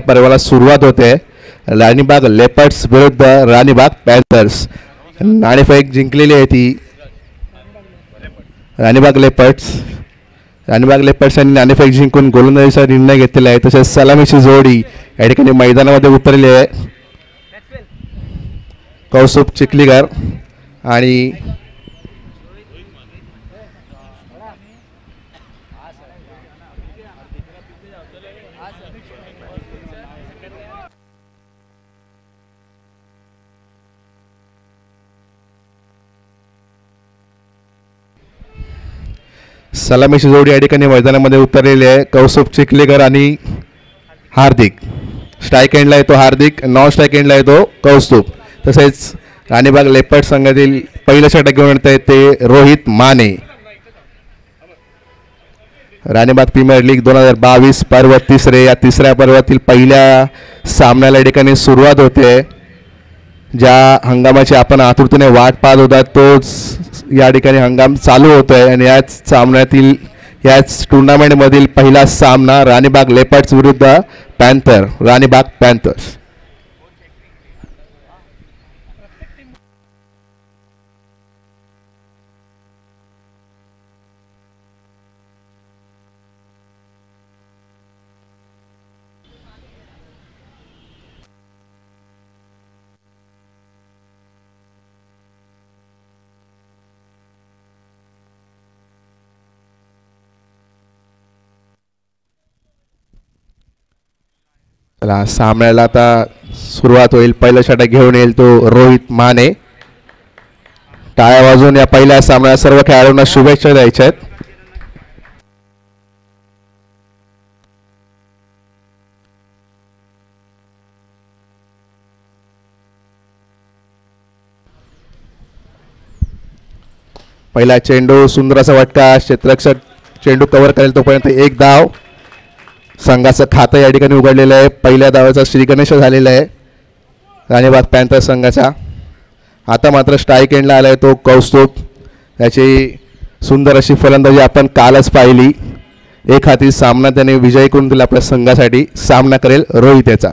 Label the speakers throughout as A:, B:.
A: या पर्वाला सुरुवात होते. राणीबाग लेपर्ड्स विरुद्ध राणीबाग पॅन्थर्स. नाणेफेक जिंकलेली आहे ती. राणीबाग लेपर्ड्स. राणीबाग लेपर्ड्स यांनी नाणेफेक जिंकून गोलंदाजीचा निर्णय घेतलेला आहे. तसेच सलामीची जोडी या ठिकाणी मैदानामध्ये उतरली आहे. कौस्तुभ चिखलीकर आणि सलामीची जोडी या ठिकाणी मैदानामध्ये उतरलेली आहे. कौस्तुभ चिखलेकर आणि हार्दिक. स्ट्राईक एंडला येतो हार्दिक. नॉन स्ट्राईक एंडला येतो कौस्तुभ तसेच राणीबाग लेपर्ड संघातील पहिलं षटक घेऊन येत आहे ते रोहित माने. राणीबाग प्रीमियर लीग दोन हजार बावीस पर्व तिसरे या तिसऱ्या पर्वातील पहिल्या सामन्याला या ठिकाणी सुरुवात होते. ज्या हंगामाची आपण आतुरतेने वाट पाहत होता तोच या ठिकाणी हंगाम चालू होतोय आणि याच सामन्यातील याच टुर्नामेंटमधील पहिला सामना राणीबाग लेपर्ड्स विरुद्ध पॅन्थर राणीबाग पॅन्थर्स चला सामन्याला आता सुरुवात होईल. पहिलं षटक घेऊन येईल तो रोहित माने. टाळ्या वाजून या पहिल्या सामन्यात सर्व खेळाडूंना शुभेच्छा द्यायच्या आहेत. पहिला चेंडू सुंदर असा वाटका क्षेत्रक्षक चेंडू कव्हर करेल तोपर्यंत एक धाव. संघाचं खातं या ठिकाणी उघडलेलं आहे. पहिल्या धावाचा श्रीगणेश झालेला आहे. राणीबाग पॅन्थर संघाचा. आता मात्र स्ट्राईक एंडला आला आहे तो कौस्तुभ. याची सुंदर अशी फलंदाजी आपण कालच पाहिली. एक हाती सामना त्याने विजय करून दिला आपल्या संघासाठी. सामना करेल रोहित याचा.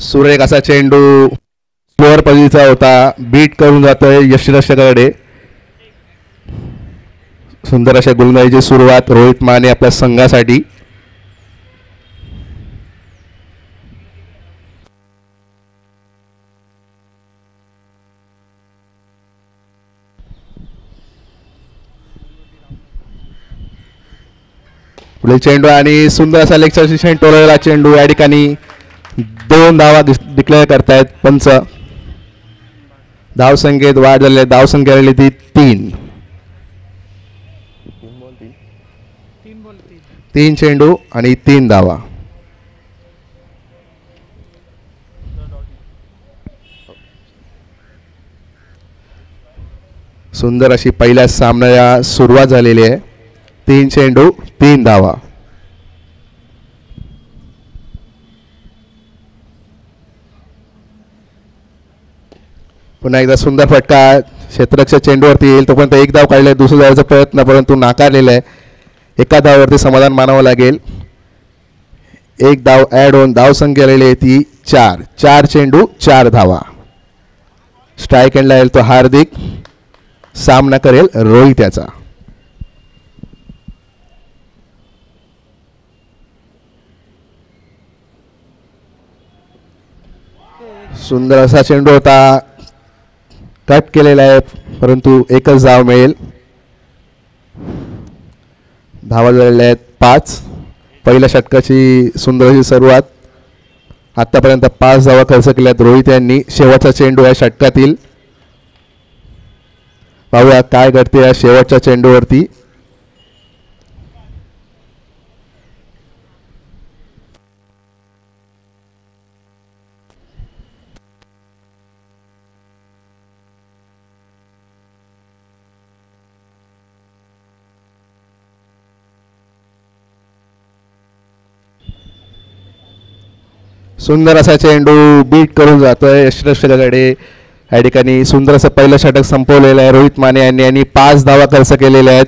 A: सुरेख असा चेंडू स्लोअर पद्धतीचा होता. बीट करून जातोय यष्टीरक्षकाकडे सुंदर अशा गोलंदाजीची सुरुवात रोहित माने आपल्या संघासाठी. पुढे चेंडू आणि सुंदर असा लेक्चर शिक्षण टोललेला चेंडू या ठिकाणी दोन धावा डिक्लेअर करतायत पंच. धावसंख्येत वाढ झाली आहे धावसंख्या राहिली ती तीन तीन चेंडू आणि तीन धावा सुंदर अशी पहिल्या सामन्याला सुरुवात झालेली आहे तीन चेंडू तीन धावा पुन्हा एकदा सुंदर फटका क्षेत्ररक्षक चेंडूवरती येईल. तोपर्यंत एक धाव काढलाय दुसऱ्या धावाचा प्रयत्न परंतु नाकारलेला आहे. एका धावावरती समाधान मानावं लागेल. एक धाव ॲड होऊन धाव संख्या राहिली आहे ती चार. चार चेंडू चार धावा. स्ट्राईक एंडला येईल तो हार्दिक. सामना करेल रोहित याचा. सुंदर असा चेंडू होता. कट केलेला आहे परंतु एकच धाव मिळेल. धावा झालेल्या आहेत पाच. पहिल्या षटकाची सुंदर अशी सुरुवात. आत्तापर्यंत पाच धावा खर्च केल्यात रोहित यांनी. शेवटचा चेंडू या षटकातील. पाहूया काय घडते या शेवटच्या चेंडूवरती. सुंदर असा चेंडू बीट करून जातोय. यशरक्षकाकडे या ठिकाणी सुंदर असं पहिलं षटक संपवलेलं आहे. रोहित माने यांनी यांनी पाच धावा खर्च केलेल्या आहेत.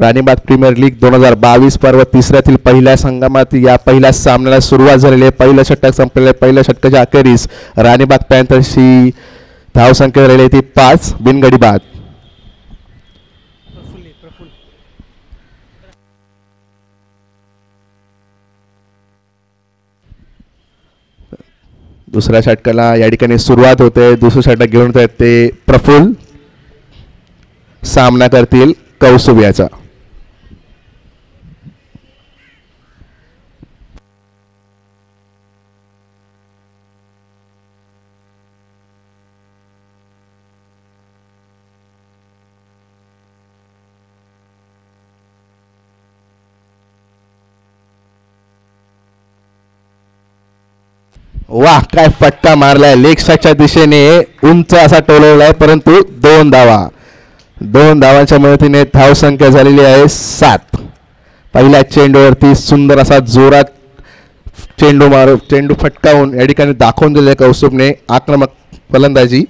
A: राणीबाग प्रीमियर लीग दोन हजार बावीस पर्व तिसऱ्यातील पहिल्या संगमात या पहिल्या सामन्याला सुरुवात झालेली आहे. पहिलं षटक संपलेलं आहे. पहिल्या षटकाच्या अखेरीस राणीबाग पॅन्थर्सची धावसंख्या राहिली आहे ती पाच. बिनगडी बाद. दुसऱ्या षटकाला या ठिकाणी सुरुवात होते दुसरं षटक घेऊन येत आहेत ते प्रफुल्ल सामना करतील कौसुब याचा वा काय फटका मारलाय. लेग स्ट्राईकच्या दिशेने उंच असा टोलवलाय परंतु दोन धावा. दोन धावांच्या मदतीने धावसंख्या झालेली आहे सात. पहिल्या चेंडूवरती सुंदर असा जोरात चेंडू मार चेंडू फटकावून या ठिकाणी दाखवून दिले कौस्तुभने आक्रमक फलंदाजी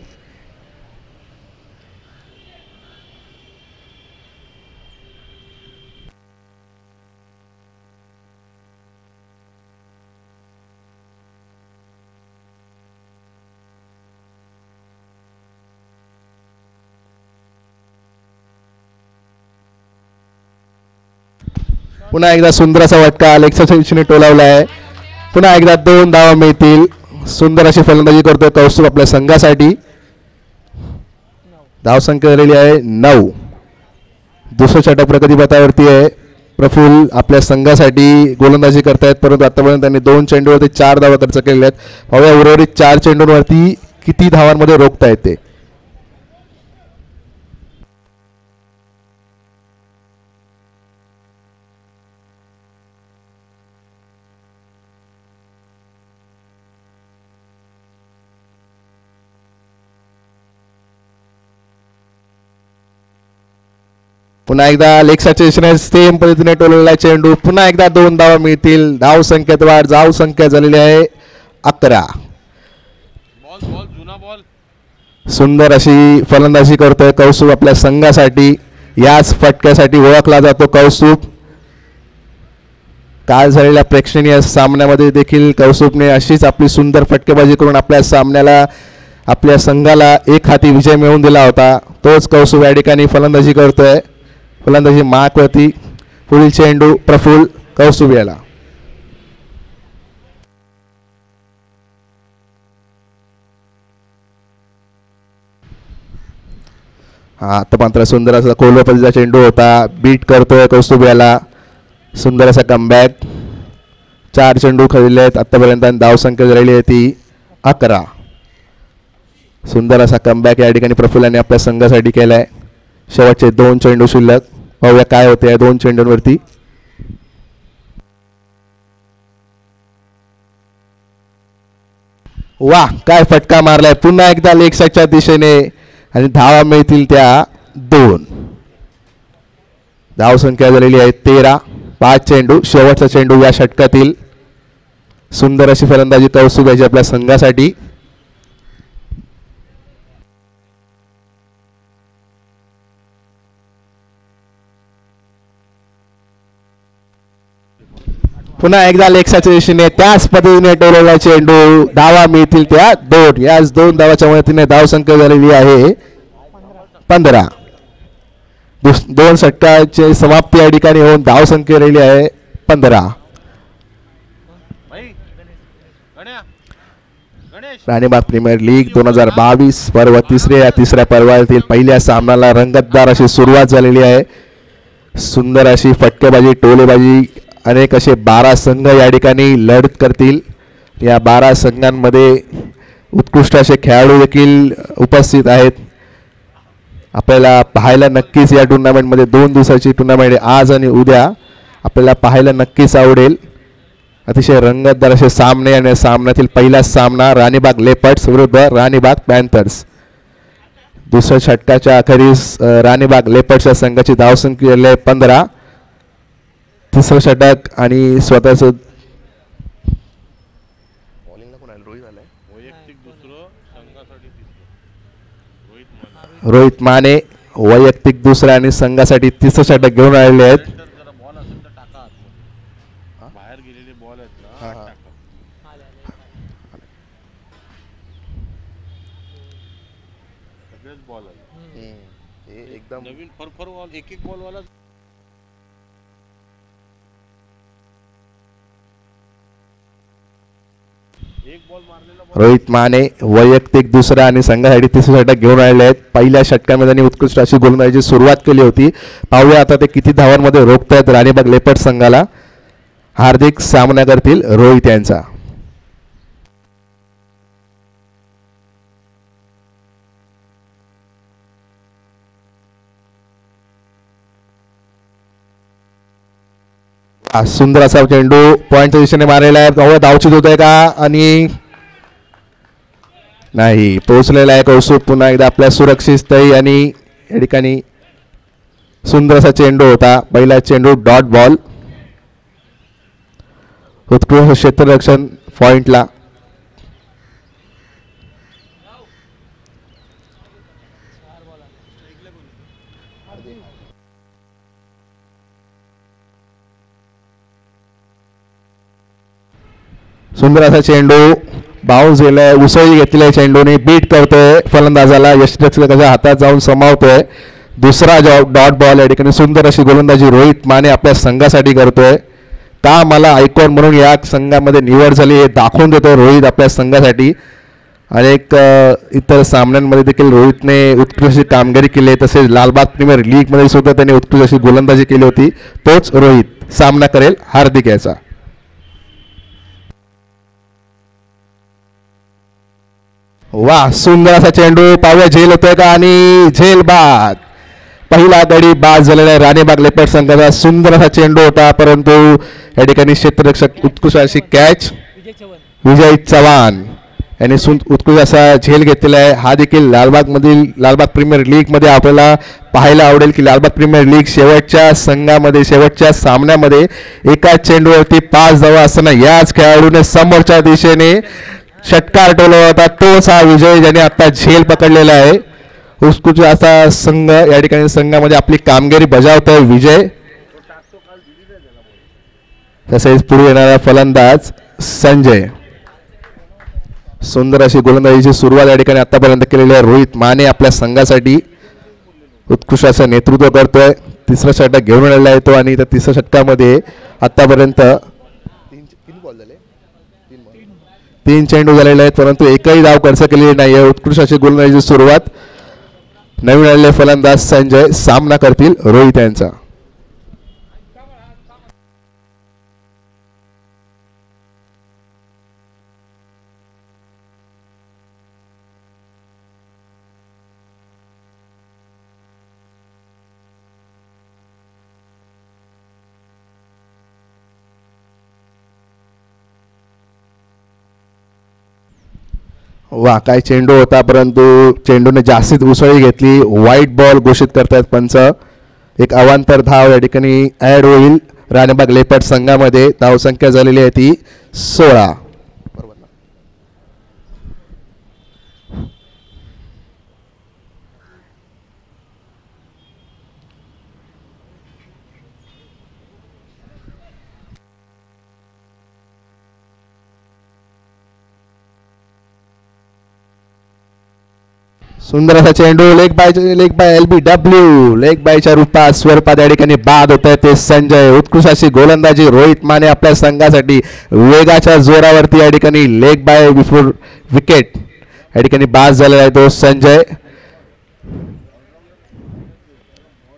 A: पुन्हा एकदा सुंदर असा वाटका. अलेक्सा दिशेने टोलावला आहे पुन्हा एकदा दोन धावा मिळतील. सुंदर अशी फलंदाजी करतोय कौस्तुभ आपल्या संघासाठी. धावसंख्या झालेली आहे नऊ. दुसरं षटक प्रगतीपथावरती आहे. प्रफुल्ल आपल्या संघासाठी गोलंदाजी करतायत परंतु आतापर्यंत त्यांनी दोन चेंडूवरती चार धावा खर्च केलेल्या आहेत. पाहूया उर्वरित चार चेंडूंवरती किती धावांमध्ये रोखता येते पुन्हा एकदा लेक्साच्या दिशेने सेम पद्धतीने टोललेला चेंडू. पुन्हा एकदा दोन धावा मिळतील. धाव संख्येत वाढ धाव संख्या झालेली आहे अकरा. सुंदर अशी फलंदाजी करतोय कौस्तुभ आपल्या संघासाठी. याच फटक्यासाठी ओळखला जातो कौस्तुभ. काल झालेल्या प्रेक्षणीय सामन्यामध्ये देखील कौस्तुभने अशीच आपली सुंदर फटकेबाजी करून आपल्या सामन्याला आपल्या संघाला एक हाती विजय मिळवून दिला होता. तोच कौस्तुभ या ठिकाणी फलंदाजी करतोय. फलंदाजी माकवरती पुढील चेंडू प्रफुल कौस्तुभ याला हा आता मात्र सुंदर असा कोल्हापूरचा चेंडू होता. बीट करतोय कौस्तुभ याला सुंदर असा कमबॅक चार चेंडू खेळले आहेत. आतापर्यंत आणि धावसंख्या झालेली आहे ती अकरा. सुंदर असा कमबॅक या ठिकाणी प्रफुल्लाने आपल्या संघासाठी केलाय. शेवटचे दोन चेंडू शिल्लक. पाहूया काय होते या दोन चेंडूंवरती. वा काय फटका मारलाय. पुन्हा एकदा लेग साईडच्या दिशेने आणि धावा मिळतील त्या दोन. धाव संख्या झालेली आहे तेरा. पाच चेंडू शेवटचा चेंडू या षटकातील. सुंदर अशी फलंदाजी कौस्तुभ याची आपल्या संघासाठी. पुन्हा एकदा लेक्साच्या दिशेने त्याच पद्धतीने टोलवला चेंडू धावा मिळतील त्या दोन. याच दोन धावाच्या मदतीने धाव संख्या झालेली आहे. पंधरा. दुस- दोन षटकाची समाप्ती या ठिकाणी होऊन धाव संख्या राहिली आहे. पंधरा. राणीबाग प्रीमियर लीग दोन हजार बावीस पर्व तिसरे या तिसऱ्या पर्वातील पहिल्या सामन्याला रंगतदार अशी सुरुवात झालेली आहे. सुंदर अशी फटकेबाजी टोलेबाजी अनेक असे बारा संघ या ठिकाणी लढत करतील. या बारा संघांमध्ये उत्कृष्ट असे खेळाडू देखील उपस्थित आहेत. आपल्याला पाहायला नक्कीच या टुर्नामेंटमध्ये दोन दिवसाची टुर्नामेंट आहे. आज आणि उद्या आपल्याला पाहायला नक्कीच आवडेल. अतिशय रंगतदार असे सामने आणि सामन्यातील पहिला सामना राणीबाग लेपर्ड्स विरुद्ध राणीबाग पॅन्थर्स. दुसऱ्या षटकाच्या अखेरीस राणीबाग लेपर्ड्सच्या संघाची धावसंख्या पंधरा तिसरं षटक आणि स्वतःच
B: वैयक्तिक दुसरं
A: रोहित माने. वैयक्तिक दुसरा आणि संघासाठी तिसरं षटक घेऊन आलेले आहेत. एकदम
B: नवीन फरफर बॉल एक एक बॉल वाला एक बॉल मारलेला ball
A: रोहित माने वैयक्तिक दुसरा आणि संघासाठी तिसरा षटक घेऊन आलेले आहेत. पहिल्या षटकामध्ये त्यांनी उत्कृष्ट अशी गोलंदाजीची सुरुवात केली होती. पाहूया आता ते किती धावांमध्ये रोखतायत राणीबाग लेपट संघाला. हार्दिक सामना करतील रोहित यांचा. सुंदर असा चेंडू पॉईंटच्या दिशेने मारलेला आहे. धावची धावचित होत आहे का? आणि नाही पोहोचलेला आहे कौस्तुभ. पुन्हा एकदा आपल्या सुरक्षित स्थळी आणि या ठिकाणी सुंदर असा चेंडू होता पहिला चेंडू डॉट बॉल. उत्कृष्ट क्षेत्ररक्षण पॉइंटला. सुंदर असा चेंडू बाउन्स गेलाय उसळी घेतलेल्या चेंडूने बीट करतोय फलंदाजाला यशरक्षकाच्या हातात जाऊन समावतोय. दुसरा जॉब डॉट बॉल या ठिकाणी सुंदर अशी गोलंदाजी रोहित माने आपल्या संघासाठी करतोय. का मला आयकॉन म्हणून या संघामध्ये निवड झाली हे दाखवून देतो रोहित आपल्या संघासाठी. अनेक इतर सामन्यांमध्ये देखील रोहितने उत्कृष्ट कामगिरी केली आहे तसेच लालबाग प्रीमियर लीगमध्ये सुद्धा त्याने उत्कृष्ट अशी गोलंदाजी केली होती. तोच रोहित सामना करेल हार्दिक याचा. वा सुंदर असा चेंडू पाहूया झेल होतोय का? आणि झेल बाद. पहिला गडी बाद झालेला आहे. राणेबाग लेपट संघाचा सुंदर असा चेंडू होता परंतु या ठिकाणी क्षेत्ररक्षक उत्कृष्ट अशी कॅच विजय चव्हाण यांनी सुंद उत्कृष्ट असा झेल घेतलेला आहे. हा देखील लालबागमधील लालबाग प्रीमियर लीगमध्ये आपल्याला पाहायला आवडेल की लालबाग प्रीमियर लीग शेवटच्या संघामध्ये शेवटच्या सामन्यामध्ये एका चेंडूवरती पाच धावा असताना याच खेळाडूने समोरच्या दिशेने षटकार आठवला होता. तोच हा विजय ज्याने आता झेल पकडलेला आहे. उत्कृष्ट असा संघ या ठिकाणी संघामध्ये आपली कामगिरी बजावतोय विजय. तसेच पुढे येणारा फलंदाज संजय. सुंदर अशी गोलंदाजीची सुरुवात या ठिकाणी आतापर्यंत केलेली आहे. रोहित माने आपल्या संघासाठी उत्कृष्ट असं नेतृत्व करतोय. तिसरा षटक घेऊन आलेला आहे तो आणि त्या तिसऱ्या षटकामध्ये आतापर्यंत तीन चेंडू झालेले आहेत परंतु एकही धाव खर्च केलेली नाही आहे उत्कृष्ट अशी गोलंदाजीची सुरुवात नवीन आलेले फलंदाज संजय सामना करतील रोहित यांचा. वा काय चेंडू होता परंतु चेंडूने जास्तीत उसळी घेतली. वाईट बॉल घोषित करतायत पंच. एक अवांतर धाव या ठिकाणी ॲड होईल. राणीबाग लेपट संघामध्ये धावसंख्या झालेली आहे ती सोळा. सुंदर असा चेंडू leg bye leg bye L B W leg बायच्या रूपात स्वरूपात या ठिकाणी बाद होत आहे ते संजय उत्कृष्ट अशी गोलंदाजी. रोहित माने आपल्या संघासाठी वेगाच्या जोरावरती या ठिकाणी लेग बाय बिफोर विकेट. या ठिकाणी बाद झालेला आहे तो संजय.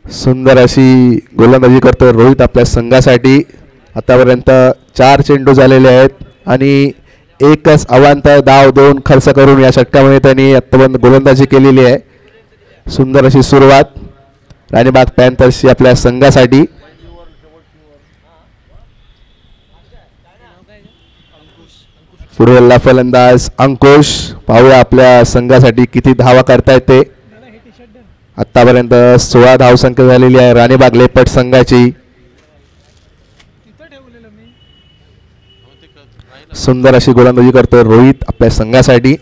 A: सुंदर अशी गोलंदाजी करतो रोहित आपल्या संघासाठी. आतापर्यंत चार चेंडू झालेले आहेत. आणि एकच अवांतर धाव दोन खर्च करून या षटकामध्ये त्यांनी आत्तापर्यंत गोलंदाजी केलेली आहे. सुंदर अशी सुरुवात. राणीबाग पॅन्थर्सची आपल्या संघासाठी. पुढे फलंदाज अंकुश. पाहूया आपल्या संघासाठी किती धावा करता येते आतापर्यंत सोळा धावसंख्या झालेली आहे राणीबाग लेपट संघाची
B: ते क- राहिलं.
A: सुंदर अशी गोलंदाजी करतोय रोहित आपल्या संघासाठी.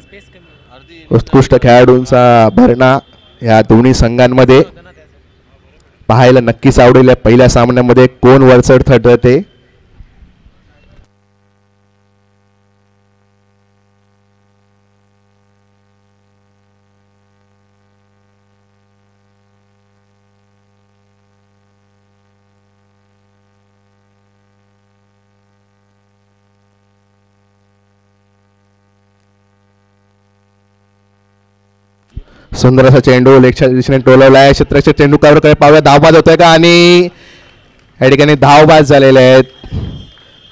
A: उत्कृष्ट खेळाडूंचा भरणा या दोन्ही संघांमध्ये. पाहायला नक्कीच आवडेल या पहिल्या सामन्यामध्ये कोण वरचढ ठरते सुंदर असा चेंडू लेगच्या दिशेने टोलवला आहे क्षेत्राच्या चेंडू कडे पाहूया धावबाद होतोय का? आणि या ठिकाणी धावबाद झालेले आहेत.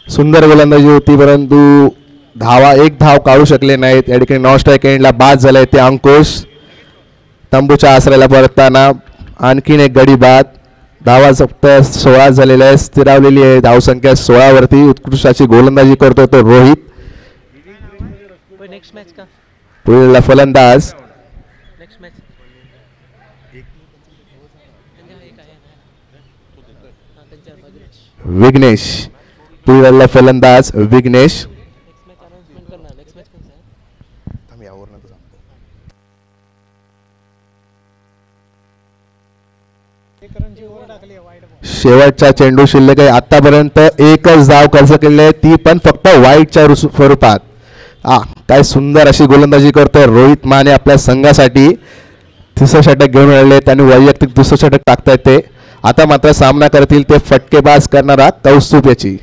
A: सुंदर गोलंदाजी होती परंतु धावा एक धाव काढू शकले नाहीत. या ठिकाणी नॉन स्ट्राईक एंडला बाद झाले ते अंकुश. तंबूच्या आसऱ्याला परतताना आणखीन एक गडी बाद. धावा फक्त सोळा झालेल्या आहे स्थिरावलेली आहे. धावसंख्या सोळावरती उत्कृष्ट अशी गोलंदाजी करतो तो रोहित.
C: कोई नेक्स्ट मैच का
A: पुढील फलंदाज.
C: मैच हां
A: विघ्नेश पुढील फलंदाज विघ्नेश?
C: नेक्स्ट मॅच अनाउन्समेंट करणार नेक्स्ट मॅच कोणता आहे
A: शेवटचा चेंडू शिल्लक आहे. आतापर्यंत एकच धाव खर्च केली ती पण फक्त वाईटच्या स्वरूपात. आ काय सुंदर अशी गोलंदाजी करतोय रोहित माने आपल्या संघासाठी तिसरं षटक घेऊन आलेले त्यांनी वैयक्तिक दुसरं षटक टाकताय ते. आता मात्र सामना करतील ते फटकेबाज करणारा कौस्तुभ याची.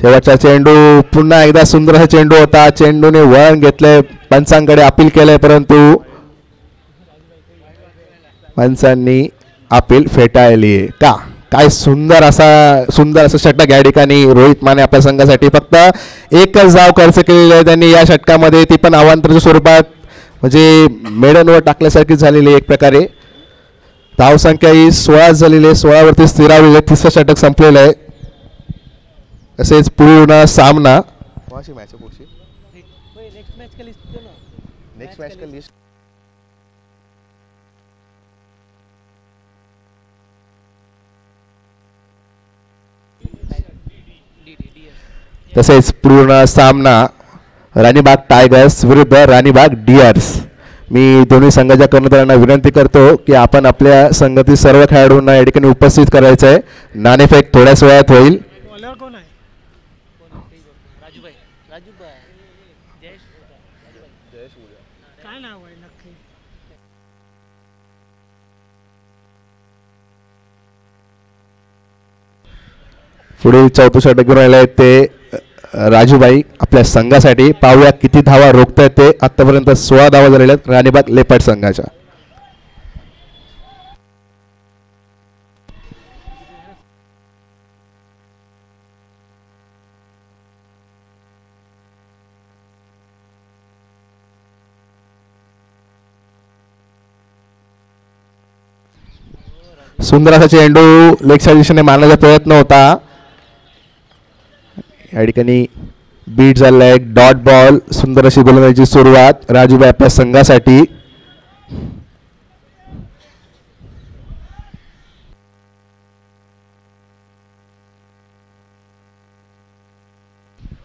A: शेवटचा चेंडू पुन्हा एकदा सुंदर असा चेंडू होता. चेंडूने वळण घेतलंय. पंचांकडे अपील केलंय परंतु पंचांनी अपील फेटाळली आहे. का? काय सुंदर असा सुंदर असं षटक या ठिकाणी रोहित माने आपल्या संघासाठी. फक्त एकच धाव खर्च केलेली आहे त्यांनी या षटकामध्ये. ती पण अवांतरच्या स्वरूपात म्हणजे मेडनवर टाकल्यासारखी झालेली आहे एक प्रकारे. धावसंख्या ही सोळा झालेली आहे. सोळावरती स्थिरावलेली आहे. तिसरं षटक संपलेलं आहे. तसेच पूर्ण सामना.
C: नेक्स्ट मैच का लिस्ट दो ना?
A: नेक्स्ट मॅच का लिस्ट तसेच पूर्ण सामना राणीबाग टायगर्स विरुद्ध राणीबाग डिअर्स मी दोन्ही संघाच्या कर्णधारांना विनंती करतो की आपण आपल्या संघातील सर्व खेळाडूंना या ठिकाणी उपस्थित करायचं आहे नाणेफेक थोड्याच वेळात होईल. पुढील चौथं षटक घेऊन आले आहेत ते राजूबाई आपल्या संघासाठी पाहूया किती धावा रोखतायत ते. आतापर्यंत सोळा धावा झालेल्या आहेत राणीबाग लेपाट संघाच्या. सुंदर असा चेंडू लेगच्या दिशेने मारण्याचा प्रयत्न होता. या ठिकाणी बीट झाला आहे. डॉट बॉल सुंदर अशी गोलंदाजीची सुरुवात. राजूबाई आपल्या संघासाठी.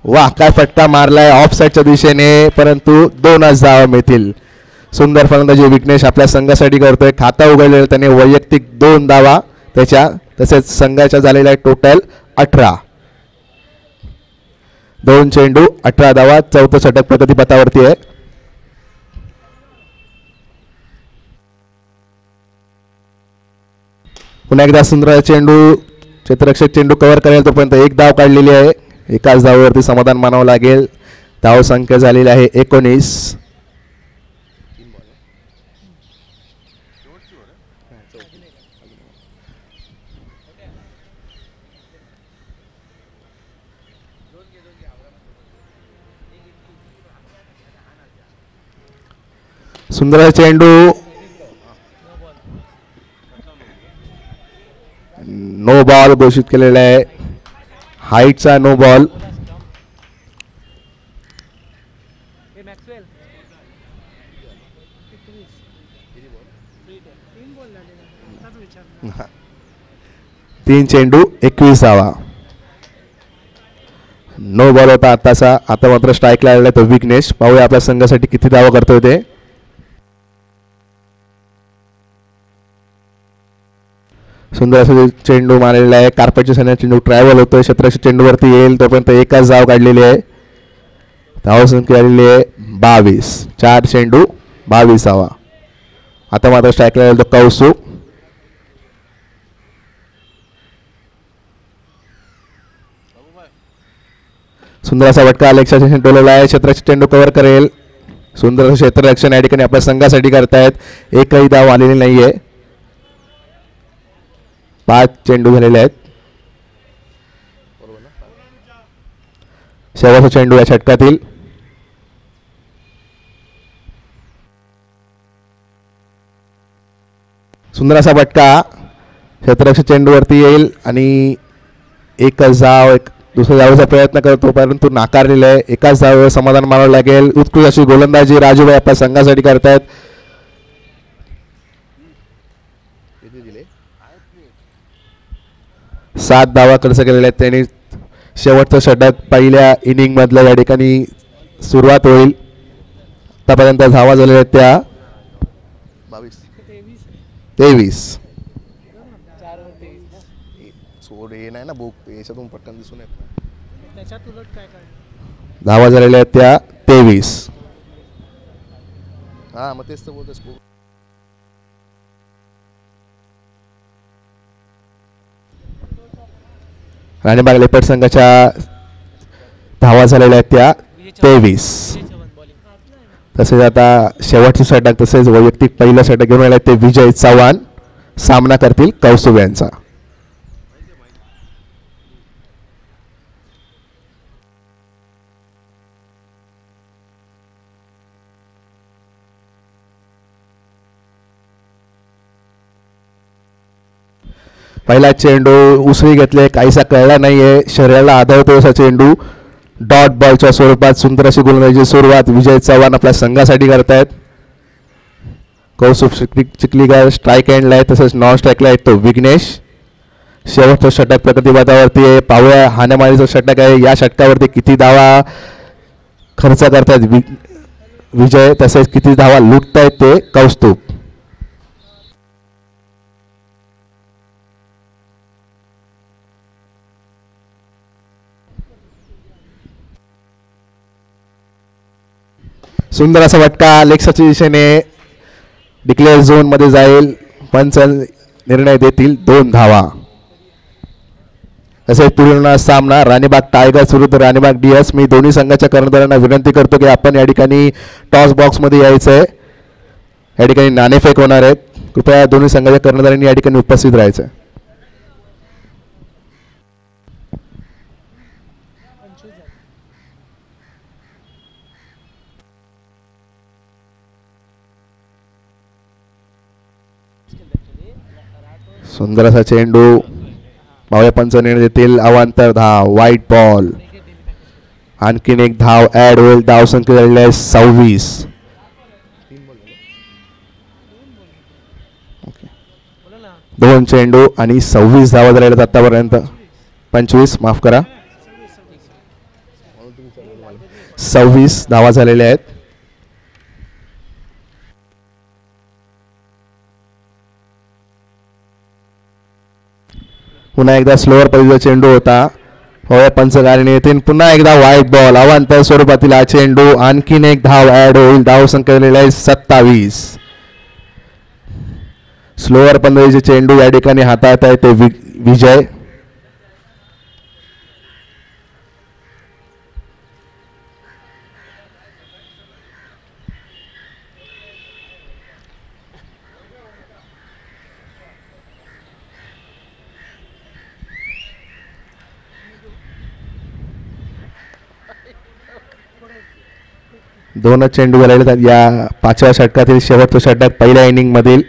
A: वा काय फटका मारलाय. ऑफ साईडच्या दिशेने परंतु दोनच धावा मिळतील. सुंदर फलंदाजी विघ्नेश आपल्या संघासाठी करतोय. खाता उघडलेला त्याने वैयक्तिक दोन धावा. त्याच्या तसेच संघाच्या झालेल्या टोटल अठरा. दोन चेंडू अठरा धावा चौथं षटक प्रगतीपथावरती आहे. पुन्हा एकदा सुंदर चेंडू क्षेत्ररक्षक चेंडू कव्हर करेल तोपर्यंत एक धाव काढलेली आहे. एकाच धावेवरती समाधान मानावं लागेल. धाव संख्या झालेली आहे एकोणीस. सुंदर चेंडू. नो बॉल घोषित केलेला आहे. हाईटचा नो बॉल.
D: तीन
A: चेंडू एकवीस धावा नो बॉल होता आत्ताचा आता मात्र स्ट्राईक आलेला तो विघ्नेश. पाहूया आपल्या संघासाठी किती धावा करतोय ते. सुंदर असं चेंडू मारलेला आहे. कार्पेटच्या सैन्यात चेंडू ट्रॅव्हल होतोय. क्षेत्राच्या चेंडूवरती येईल तोपर्यंत एकच धाव काढलेली आहे. धाव संख्या आलेली आहे. बावीस. चार चेंडू बावीस हवा आता मात्र स्ट्राईकला आलेला तो कौसुक. सुंदर असा वटका अलेक्साच्या चेंडूला आहे. क्षेत्राचे चेंडू कव्हर करेल. सुंदर असं क्षेत्ररक्षण या ठिकाणी आपल्या संघासाठी करतायत. एकही धाव आलेली नाही आहे पाच चेंडू झालेले आहेत. शेवटचा चेंडू या षटकातील. सुंदर असा फटका क्षेत्ररक्षक चेंडूवरती येईल आणि एकच जाव एक दुसऱ्या जावेचा प्रयत्न करतो परंतु नाकारलेला आहे. एकाच जावेवर समाधान मानावं लागेल. उत्कृष्ट अशी गोलंदाजी राजूबाई आपल्या संघासाठी करतायत. सात धावा खर्च केलेल्या आहेत. त्यांनी शेवटचं षटक पहिल्या इनिंग मधल्या या ठिकाणी सुरुवात होईल. आतापर्यंत धावा झालेल्या आहेत त्या बावीस.
D: तेवीस.
A: हे नाही ना बुक याच्यातून पटकन दिसून येत नाही.
D: त्याच्यात उलट काय काय?
A: धावा झालेल्या आहेत त्या तेवीस. हा मग तेच तर बोलतोस राणीबाग लेपट संघाच्या धावा झालेल्या आहेत त्या तेवीस. तसेच आता शेवटची षटक तसेच वैयक्तिक पहिला षटक घेऊन आला ते विजय चव्हाण. सामना करतील कौस्तुभ यांचा. पहिला चेंडू उसळी घेतले काहीसा कळला नाही आहे शरीराला आदळतो असा चेंडू. डॉट बॉलच्या स्वरूपात सुंदर अशी गोलंदाजीची सुरुवात. विजय चव्हाण आपल्या संघासाठी करतायत. कौस्तुभ चिखली चिखलीकर स्ट्राईक एंडला आहे तसंच नॉन स्ट्राईकला आहे तो विघ्नेश. शेवटचा षटक प्रगतीपथावरती आहे. पावळ्या हाण्यामारीचा षटक आहे. या षटकावरती किती धावा खर्च करतायत वि विजय तसेच किती धावा लुटतायत ते कौस्तुभ. सुंदर असा फटका लेक्साच्या दिशेने डिक्लेअर झोनमध्ये जाईल. पंच निर्णय देतील. दोन धावा. तसेच पुढील सामना राणीबाग टायगर्स विरुद्ध राणीबाग डीएस मी दोन्ही संघाच्या कर्णधारांना विनंती करतो की आपण या ठिकाणी टॉस बॉक्समध्ये यायचं आहे या ठिकाणी नाणेफेक होणार आहेत. कृपया दोन्ही संघाच्या कर्णधारांनी या ठिकाणी उपस्थित राहायचं आहे
D: पंचवीस झाले
A: सुंदर असा चेंडू. मावळे पंच निर्णय देतील अवांतर धाव व्हाईट बॉल आणखीन एक धाव ऍड होईल धाव संख्या झालेली आहे सव्वीस. दोन चेंडू आणि सव्वीस धावा झालेल्या आतापर्यंत. पंचवीस माफ करा. सव्वीस धावा झालेल्या आहेत. पुन्हा एकदा स्लोअर पद्धतीचा चेंडू होता. होय पंचकारिणी येथील पुन्हा एकदा वाईट बॉल अवांतर स्वरूपातील हा चेंडू आणखीन एक धाव ॲड होईल. धाव संख्या झालेली आहे सत्तावीस. स्लोअर पद्धतीचे चेंडू या ठिकाणी हाताळत आहे ते वि- विजय. दोनच चेंडू झालेले या पाचव्या षटकातील शेवटच्या षटकात पहिल्या इनिंग मधील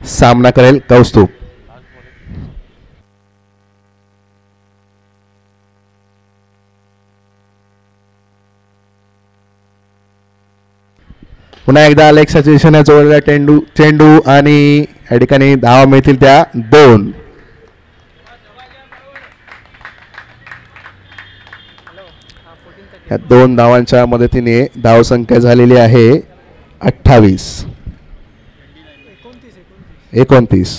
A: सामना करेल कौस्तुभ. पुन्हा एकदा अलेक्सा जोडलेला चेंडू चेंडू आणि या ठिकाणी धावा मिळतील त्या दोन
C: फोर्टीन थर्टी
A: या दोन धावांच्या मदतीने धावसंख्या झालेली आहे अठ्ठावीस.
D: एकोणतीस.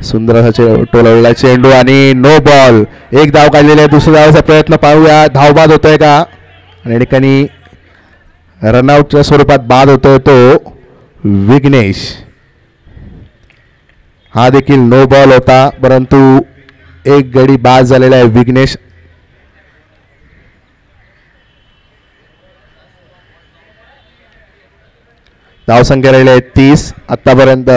A: सुंदर असा टोलवलेला चेंडू आणि नो बॉल एक धाव काढलेला आहे दुसऱ्या धावाचा प्रयत्न पाहूया. धाव बाद होतोय का? आणि ठिकाणी रनआउटच्या स्वरूपात बाद होतोय तो विघ्नेश. हा देखील नो बॉल होता परंतु एक गडी बाद झालेला आहे विघ्नेश. धावसंख्या राहिली आहे तीस आतापर्यंत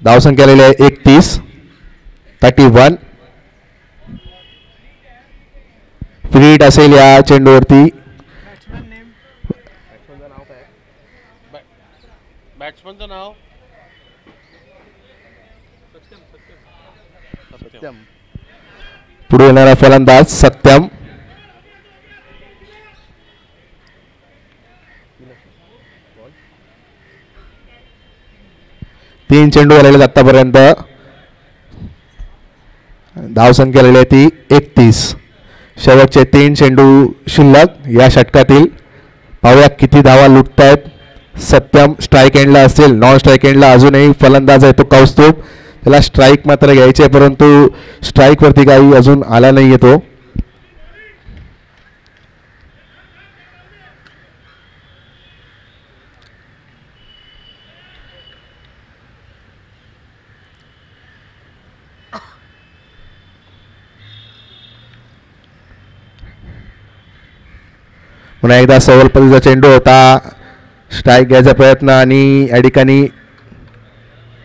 A: धावसंख्या राहिली आहे एकतीस थर्टी वन फ्रीट असेल या चेंडूवरती.
D: बॅट्समॅन नेम
B: बॅट्समनचं नाव? सत्यम
A: पुढे येणारा फलंदाज सत्यम. तीन चेंडू आहेत आतापर्यंत. धावसंख्या आलेली आहे ती एकतीस. शेवटचे तीन चेंडू शिल्लक. या षटकातील पाहूया किती धावा लुटतायत. सत्यम स्ट्राईक एंडला असेल नॉन स्ट्राईक एंडला अजूनही फलंदाज आहे तो कौस्तुभ. त्याला स्ट्राईक मात्र घ्यायचे परंतु स्ट्राईकवरती काही अजून आला नाही येतो पुन्हा एकदा सवलपतीचा चेंडू होता. स्ट्राईक घ्यायचा प्रयत्न आणि या ठिकाणी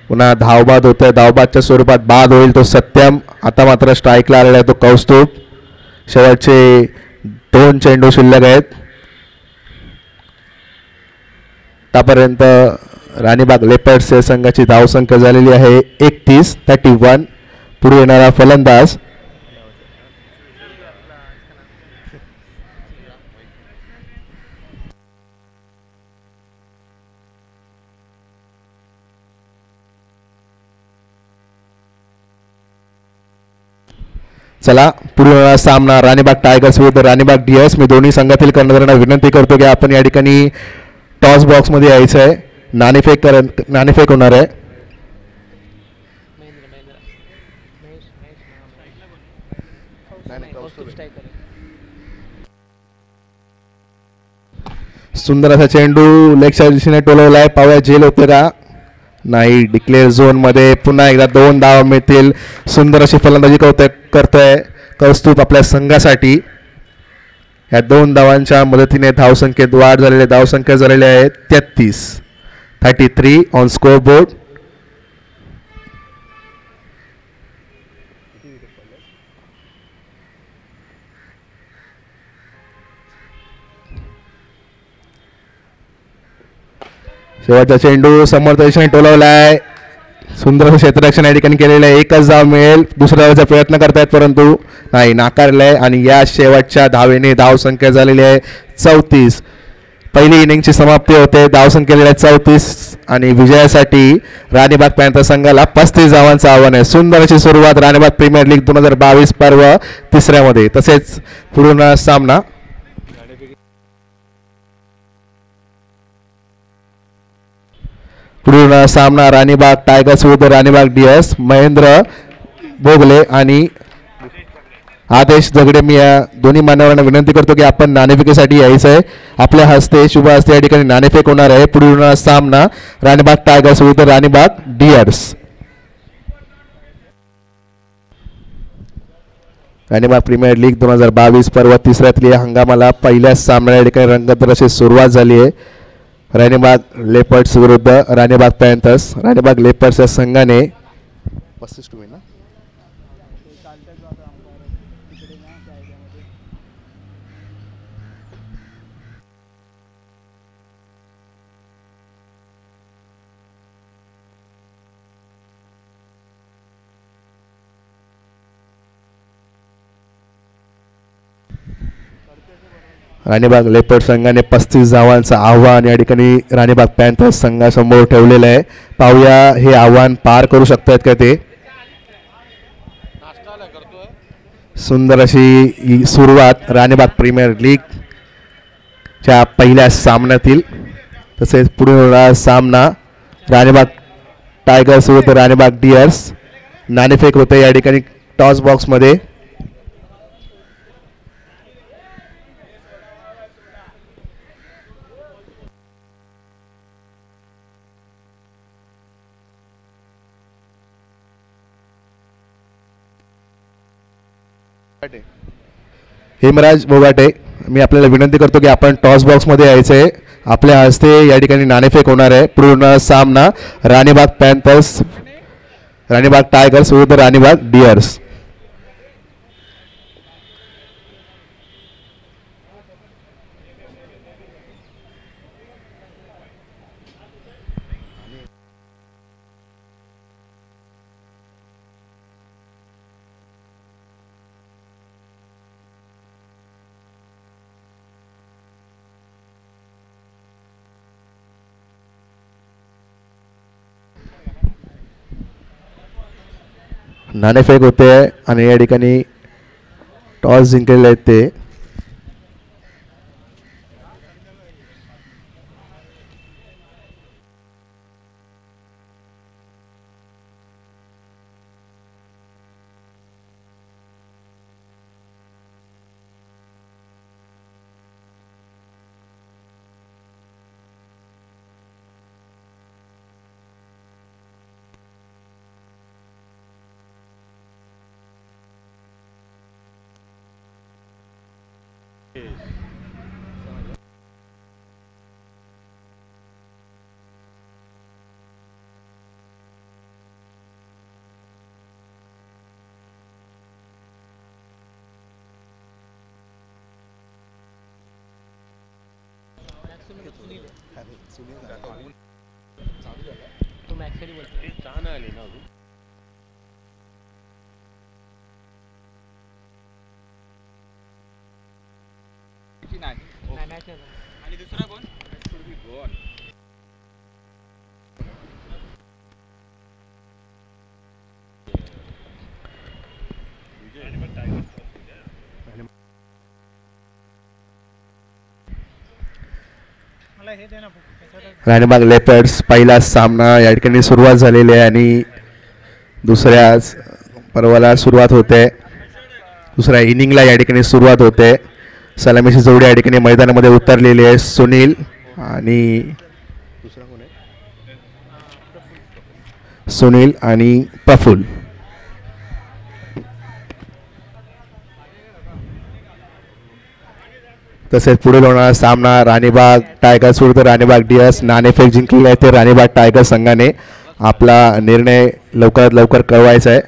A: पुन्हा धावबाद होतोय. धावबादच्या स्वरूपात बाद होईल तो सत्यम. आता मात्र स्ट्राईकला आलेला आहे तो कौस्तुभ. शेवटचे दोन चेंडू शिल्लक आहेत. आतापर्यंत राणीबाग लेपर्ड्स या संघाची धावसंख्या झालेली आहे एकतीस थर्टी वन पुढे येणारा फलंदाज चला पुढील सामना राणीबाग टायगर्स विरुद्ध राणीबाग डिअर्स मी दोन्ही संघातील कर्णधारांना विनंती करतो की आपण या ठिकाणी टॉस बॉक्समध्ये यायचं आहे. नाणेफेक कर नाणेफेक होणार आहे. सुंदर असा चेंडू लेगच्या दिशेने टोलवला आहे पाहूया जेल होते का नाही डिक्लेअर झोनमध्ये पुन्हा एकदा दोन धाव मिळतील. सुंदर अशी फलंदाजी करतोय करतोय कौस्तुभ आपल्या संघासाठी. या दोन धावांच्या मदतीने धावसंख्येत वाढ झालेली धावसंख्या झालेली आहे तेहतीस. Thirty three on scoreboard शेवटचा चेंडू समर्थ दिशेने टोलवला आहे सुंदर क्षेत्ररक्षण या ठिकाणी केलेलं आहे. एकच धाव मिळेल. दुसऱ्या वेळेचा प्रयत्न करतायत परंतु नाही नाकारलंय आणि या शेवटच्या धावेने धावसंख्या झालेली आहे चौतीस. पहिली इनिंगची समाप्ती होते. धावसंख्या आहे चौतीस आणि विजयासाठी राणीबाग पॅन्थर संघाला पस्तीस धावांचं आव्हान आहे. सुंदर अशी सुरुवात राणीबाग प्रीमियर लीग दोन हजार बावीस पर्व तिसऱ्यामध्ये. तसेच पूर्ण सामना पूर्ण सामना राणीबाग टायगर्स विरुद्ध राणीबाग डीएस महेंद्र बोगले आणि आदेश दगडे. मी या दोन्ही मान्यवरांना विनंती करतो की आपण नाणेफेकीसाठी यायचं आहे. आपल्या हस्ते शुभ हस्ते या ठिकाणी नाणेफेक होणार आहे. पूर्ण सामना राणीबाग टायगर्स विरुद्ध Ranibagh deers Ranibagh premier league दोन हजार बावीस पर्व तिसऱ्यातल्या हंगामाला पहिल्याच सामन्या या ठिकाणी रंगत सुरुवात झाली आहे. राणीबाग लेपर्ड्स विरुद्ध राणीबाग पॅन्थर्स राणीबाग लेपर्ड्स या संघाने राणीबाग लेपर्ड संघाने पस्तीस धावांचं आव्हान या ठिकाणी राणीबाग पॅन्थर्स संघासमोर ठेवलेलं आहे. पाहूया हे आव्हान पार करू शकतात का ते? सुंदर अशी सुरुवात राणीबाग प्रीमियर लीगच्या पहिल्या सामन्यातील तसेच पुढे होणारा सामना राणीबाग टायगर्स विरुद्ध राणीबाग डिअर्स नाणेफेक होते या ठिकाणी टॉस बॉक्समध्ये. हेमराज बोगाटे मी आपल्याला विनंती करतो की आपण टॉस बॉक्समध्ये यायचं. आहे आपल्या हस्ते या ठिकाणी नाणेफेक होणार आहे. पूर्ण सामना राणीबाग पॅन्थर्स राणीबाग टायगर्स विरुद्ध राणीबाग डिअर्स नाणेफेक होते आणि या ठिकाणी टॉस जिंकलेले आहेत ते.
B: नाही?
C: मॅच नाही
D: मला हे दे ना book. त्याच्यात
A: राणीबाग लेपर्ड्स पहिला सामना या ठिकाणी सुरुवात झालेली आहे आणि दुसऱ्या पर्वाला सुरुवात होते. दुसऱ्या इनिंगला या ठिकाणी सुरुवात होते. सलामीची जोडी या ठिकाणी मैदानामध्ये उतरलेली आहे सुनील आणि सुनील आणि प्रफुल तसेच पुढे होणारा सामना राणीबाग टायगर्स विरुद्ध राणीबाग डियर्स नाणेफेक जिंकलेले आहे ते राणीबाग टायगर्स संघाने. आपला निर्णय लवकरात लवकर कळवायचा आहे.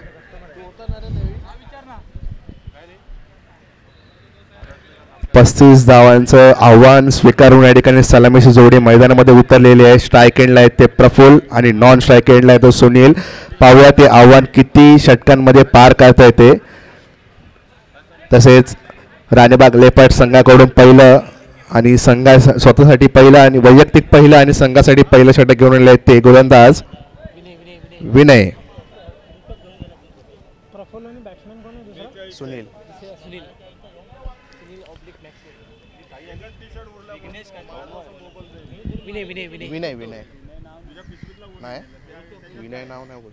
A: पस्तीस धावांचं आव्हान स्वीकारून या ठिकाणी सलामीची जोडी मैदानामध्ये उतरलेली आहे. स्ट्राईक एंडला आहे ते प्रफुल आणि नॉन स्ट्राईक एंडला आहे तो सुनील. पाहूया ते आव्हान किती षटकांमध्ये पार करता येते तसेच राणीबाग लेपर्ड संघाकडून पहिलं आणि संघा स्वतःसाठी पहिलं आणि वैयक्तिक पहिलं आणि संघासाठी पहिलं षटक घेऊन आले आहेत ते गोलंदाज.
C: विनय. विनय विनय
A: विनय
D: प्रफुल्ल आणि बॅट्समॅन कोण आहे दुसरा
A: सुनील
C: दुसरा सुनील सुनील ऑब्लिक मॅक्सरी विनय विनय. विनय
A: विनय. विनय नाही? विनय नाव नाही बोल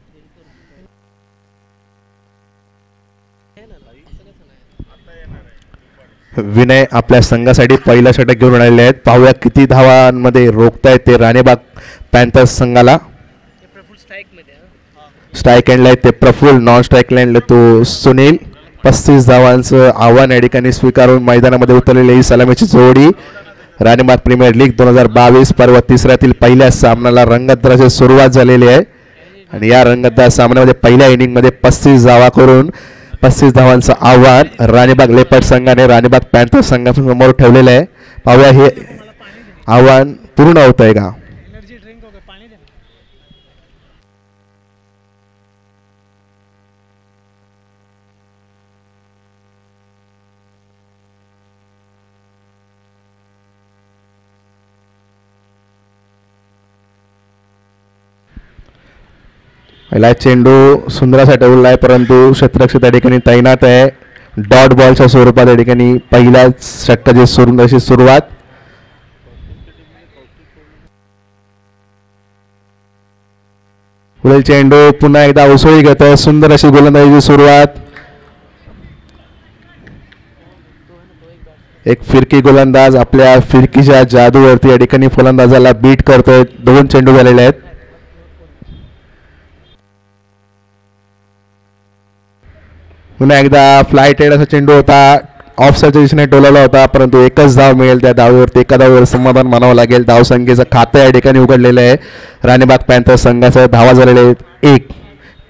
A: विनय आपल्या संघासाठी पहिलं षटक घेऊन आलेले आहेत. पाहूया किती धावांमध्ये रोखतायत ते राणीबाग पॅन्थर्स संघाला.
C: स्ट्राईकमध्ये हा
A: स्ट्राईक एंडला आहे ते प्रफुल नॉन स्ट्राईक एंडला तो सुनील. पस्तीस धावांचं आव्हान या ठिकाणी स्वीकारून मैदानामध्ये उतरलेली ही सलामीची जोडी. राणीबाग प्रीमियर लीग दोन हजार बावीस पर्व तिसऱ्यातील पहिल्या सामन्याला रंगतदाराची सुरुवात झालेली आहे. आणि या रंगतदार सामन्यामध्ये पहिल्या इनिंगमध्ये पस्तीस धावा करून पस्तीस धावांचं आव्हान राणीबाग लेपर्ड संघाने राणीबाग पॅन्थर संघासमोर ठेवलेलं आहे. पाहूया हे आव्हान पूर्ण होत आहे का
D: एनर्जी ड्रिंक वगैरे पाणी दे ना
A: पहिला चेंडू सुंदरासाठी उरला आहे परंतु क्षेत्ररक्षक त्या ठिकाणी तैनात आहे डॉट बॉलच्या स्वरूपात या ठिकाणी पहिल्याच षटकाची सुंदरशी सुरुवात. पुढील चेंडू पुन्हा एकदा उसळी घेतोय सुंदर अशी गोलंदाजीची सुरुवात. एक फिरकी गोलंदाज आपल्या फिरकीच्या जादूवरती या ठिकाणी फलंदाजाला बीट करतोय. दोन चेंडू झालेले आहेत. पुन्हा एकदा फ्लाईट एड असा चेंडू होता. ऑफसाईडच्या दिशेने टोलवला होता परंतु एकच धाव मिळेल त्या धावेवरती. एका धावावर समाधान मानावं लागेल. धाव संख्येचं खातं या ठिकाणी उघडलेलं आहे. राणीबाग पॅन्थर संघाचं धावा झालेले आहेत. एक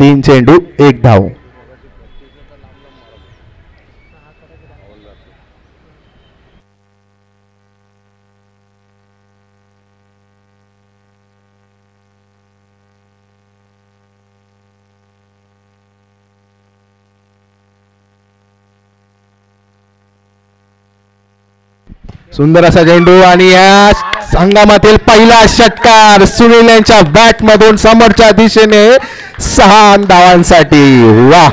A: तीन चेंडू एक धाव. सुंदर असा चेंडू आणि या संगमातील पहिला षटकार सुनील यांच्या बॅट मधून समोरच्या दिशेने सहा धावांसाठी. वा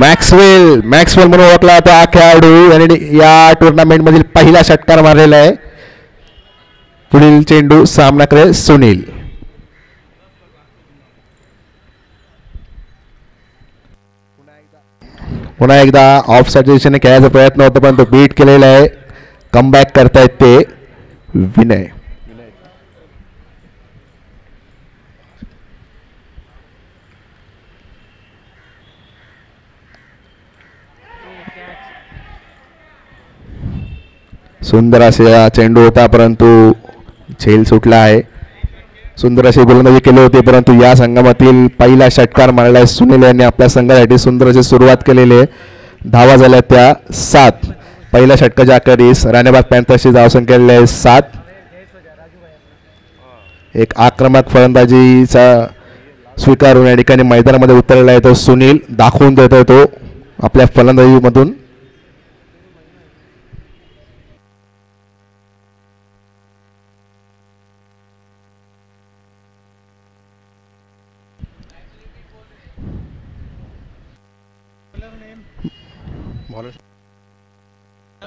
A: मॅक्सवेल मॅक्सवेल म्हणून ओळखला होता हा खेळाडू याने या टुर्नामेंट मधील पहिला षटकार मारलेला आहे. पुढील चेंडू सामना करेल सुनील. पुन्हा एकदा ऑफ साईडच्या दिशेने खेळायचा प्रयत्न होतो पण तो बीट केलेला आहे. कमबॅक करतायत ते विनय. सुंदर असे चेंडू होता परंतु झेल सुटला आहे. सुंदर अशी गोलंदाजी केली होती परंतु या संघामधील पहिला षटकार मारला सुनील यांनी. आपल्या संघासाठी सुंदर अशी सुरुवात केलेली आहे. धावा झाल्या त्या सात. पहिल्या षटकाच्या अखेरीस राणेबाग पॅन्थर्सची धावसंख्या आहे सात. एक आक्रमक फलंदाजीचा स्वीकारून या ठिकाणी मैदानामध्ये उतरलेला आहे तो सुनील दाखवून देतोय तो आपल्या फलंदाजीमधून
C: काय बोलवता
B: पाच ओव्हर पाच ओव्हर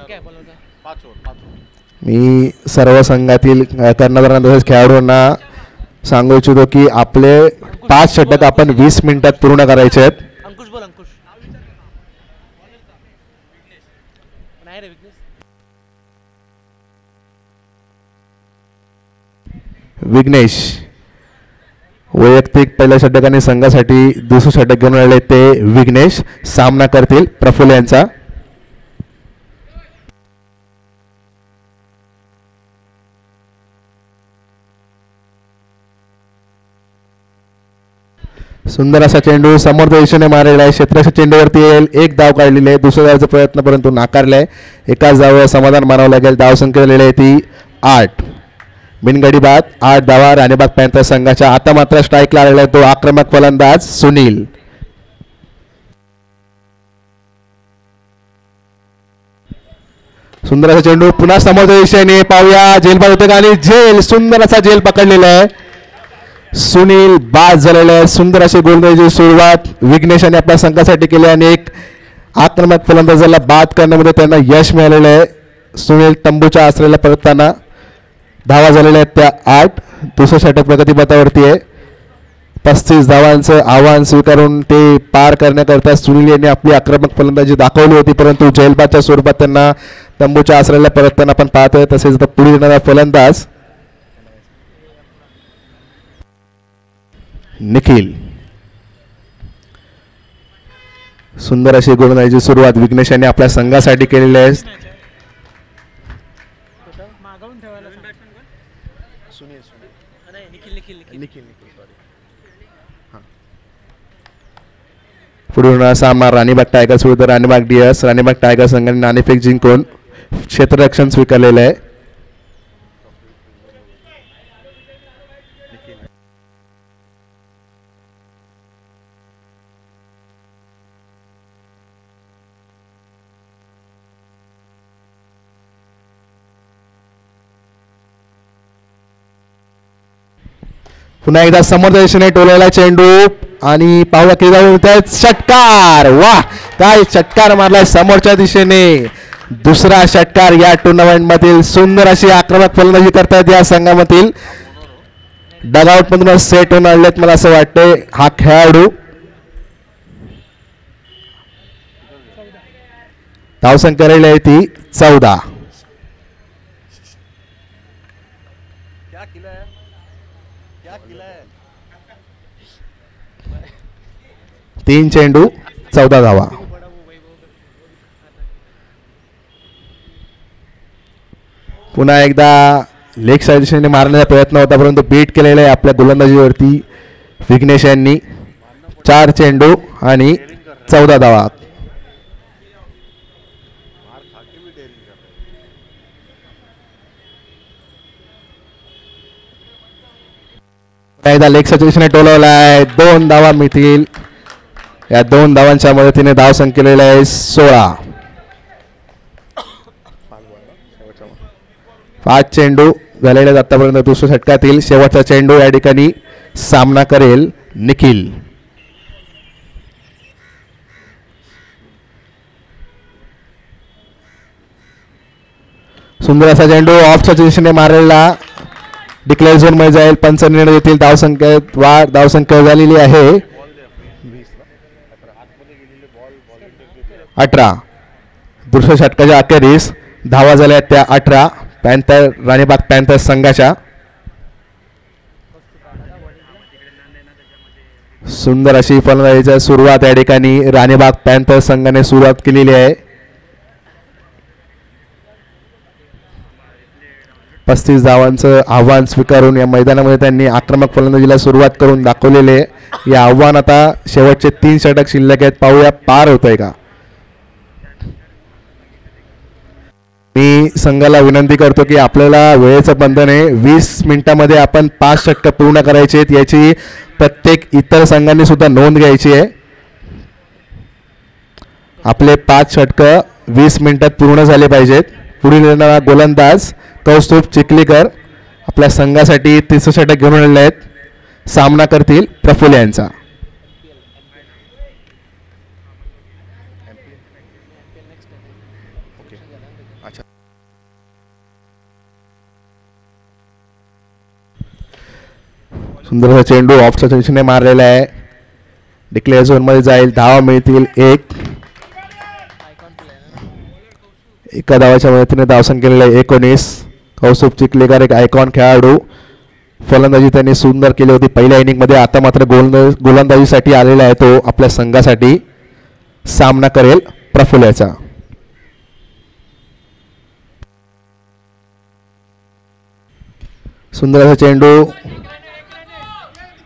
A: मी सर्व संघातील कर्णधारांना तसेच खेळाडूंना सांगू इच्छितो की आपले पाच षटक आपण वीस मिनिटात पूर्ण करायचे आहेत.
C: अंकुश बोल अंकुश. नाही रे विघ्नेश
A: वैयक्तिक पहिल्या षटक आणि संघासाठी दुसरं षटक घेऊन आले ते विघ्नेश. सामना करतील प्रफुल्ल यांचा. सुंदर असा चेंडू समोरच्या दिशेने मारलेला आहे क्षेत्राच्या चेंडूवरती येईल. एक धाव काढलेली आहे. दुसऱ्या धावचा प्रयत्न परंतु नाकारलाय. एकाच धाव समाधान मानावं लागेल. धाव संख्या झालेली आहे ती आठ. बिनगडी बाद आठ धावा राणीबाग पॅन्थर संघाच्या आता मात्र स्ट्राईकला आलेला आहे तो आक्रमक फलंदाज सुनील. सुंदर असा चेंडू पुन्हा समोरच्या दिशेने पाहूया. जेल बाद होते का आणि जेल सुंदर असा जेल पकडलेला आहे. सुनील बाद झालेला आहे. सुंदर अशी गोलंदाजीची सुरुवात विघ्नेशाने आपल्या संघासाठी केली आणि एक आक्रमक फलंदाजाला बाद करण्यामध्ये त्यांना यश मिळालेलं आहे. सुनील तंबूच्या आश्रयाला परतताना धावा झालेल्या आहेत त्या आठ. दुसरं षटक प्रगतीपथावरती आहे. पस्तीस धावांचं आव्हान स्वीकारून ते पार करण्याकरता सुनील यांनी आपली आक्रमक फलंदाजी दाखवली होती परंतु जैलबादच्या स्वरूपात त्यांना तंबूच्या आश्रयाला परतताना आपण पाहतोय तसेच आता पुढे येणारा फलंदाज निखिल. सुंदर अशी गोलंदाजीची सुरुवात विघ्नेश यांनी आपल्या संघासाठी केलेली आहे. पुढे सामना राणीबाग टायगर्स विरुद्ध राणीबाग डियर्स राणीबाग टायगर्स संघाने नाणेफेक जिंकून क्षेत्ररक्षण स्वीकारलेलं आहे. पुन्हा एकदा समोरच्या दिशेने टोलायला चेंडू आणि पावला किती आहेत षटकार वा काय षटकार मारलाय समोरच्या दिशेने. दुसरा षटकार या टुर्नामेंट मधील सुंदर अशी आक्रमक फलंदाजी करतायत या संघामधील. डगआउट मधून सेट होऊन आणलेत मला असं वाटतंय. हा खेळाडू. धावसंख्या राहिली आहे ती चौदा
B: क्या किला है क्या किला है
A: तीन चेंडू चौदा धावा. पुन्हा एकदा लेग साईडने मारण्याचा प्रयत्न होता परंतु बीट केलेला आहे आपल्या गोलंदाजीवरती विघ्नेश यांनी. चार चेंडू आणि चौदा धावा. एकदा लेग साईड टोलवला आहे दोन धावा मिळतील. या दोन धावांच्या मदतीने धाव संख्येलेला आहे सोळा. पाच चेंडू झालेल्या आतापर्यंत. दुसऱ्या षटकातील शेवटचा चेंडू या ठिकाणी सामना करेल निखिल. सुंदर असा चेंडू ऑफच्या दिशेने मारलेला डिक्लेअर झोनमध्ये जाईल. पंच निर्णय देतील. धावसंख्येत वाढ धावसंख्या झालेली आहे. अठरा. दुसऱ्या षटकाच्या अखेरीस धावा झाल्या त्या अठरा. पॅन्थर राणीबाग पॅन्थर संघाच्या. सुंदर अशी फलंदाजीची सुरुवात या ठिकाणी राणीबाग पॅन्थर संघाने सुरुवात केलेली आहे. पस्तीस धावांचं आव्हान स्वीकारून या मैदानामध्ये त्यांनी आक्रमक फलंदाजीला सुरुवात करून दाखवलेले आहे. या आव्हान आता शेवटचे तीन षटक शिल्लक आहेत. पाहूया पार होत आहे का? मी संघाला विनंती करतो की आपल्याला वेळेचं बंधन आहे. वीस मिनिटामध्ये आपण पाच षटकं पूर्ण करायचे आहेत. याची प्रत्येक इतर संघांनी सुद्धा नोंद घ्यायची आहे. आपले पाच षटकं वीस मिनिटात पूर्ण झाले पाहिजेत. पुढील येणारा गोलंदाज कौस्तुभ चिखलीकर आपल्या संघासाठी तिसरं षटक घेऊन आलेले आहेत. सामना करतील प्रफुल्ल यांचा. सुंदर असा चेंडू ऑफच्या दिशेने मारलेला आहे. डिक्लेअर झोनमध्ये जाईल. धावा मिळतील. एक. एका धावाच्या मदतीने धावसन केलेलं आहे. एकोणीस. कौस्तुभ चिखलेकर एक आयकॉन खेळाडू. फलंदाजी त्यांनी सुंदर केली होती. पहिल्या इनिंगमध्ये आता मात्र गोलंदाज गोलंदाजीसाठी आलेला आहे तो आपल्या संघासाठी. सामना करेल प्रफुल्ल्याचा सुंदर असा चेंडू.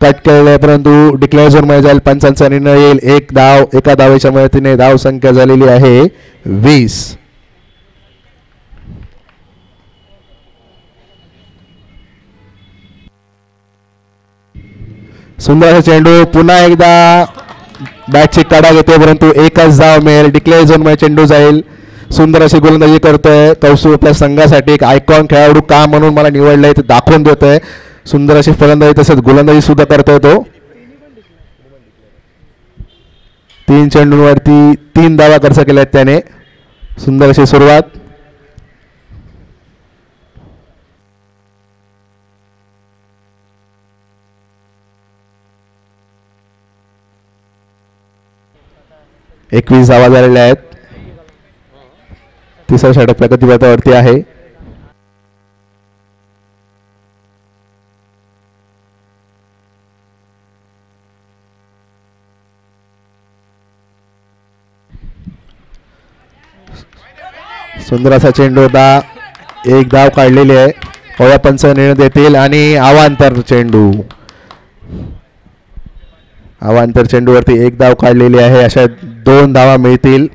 A: कट केलेले परंतु डिक्लेअर झोनमध्ये जाईल पंचांचा निर्णय येईल. एक धाव एका धावेच्या मदतीने धाव संख्या झालेली आहे वीस. सुंदर चेंडू पुन्हा एकदा बॅटची कडा घेतोय परंतु एकच धाव मिळेल. डिक्लेअर झोनमध्ये चेंडू जाईल. सुंदर अशी गोलंदाजी करतोय. कौस्तुभ आपल्या संघासाठी एक आयकॉन खेळाडू का म्हणून मला निवडलंय ते दाखवून देतोय. सुंदर अशी फलंदाजी तसंच गोलंदाजी सुद्धा करता येतो. तीन चेंडूंवरती तीन धावा खर्च केल्या आहेत त्याने. सुंदर अशी सुरुवात. एकवीस धावा झालेल्या आहेत. तिसरा षटक प्रगतीपथावरती आहे. सुंदर असा चेंडू होता एक धाव काढलेली आहे. पव्या पंच निर्णय देतील आणि आवांतर चेंडू. आवांतर चेंडूवरती एक धाव काढलेली आहे. अशा दोन धावा मिळतील.